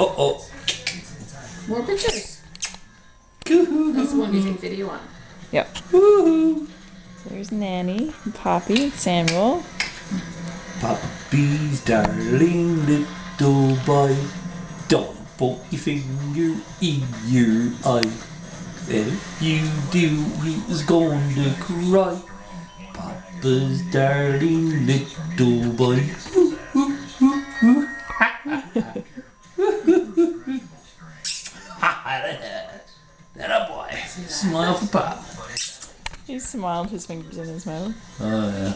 Oh, oh. More pictures. Coo-hoo. That's the one you take video on. Yep. Woo-hoo. So there's Nanny, and Poppy, and Samuel. Puppy's darling little boy. Don't poke your finger in your eye. If you do, he's going to cry. Papa's darling little boy. That a boy. Smile for Pop. He smiled, his fingers in his mouth. Oh yeah.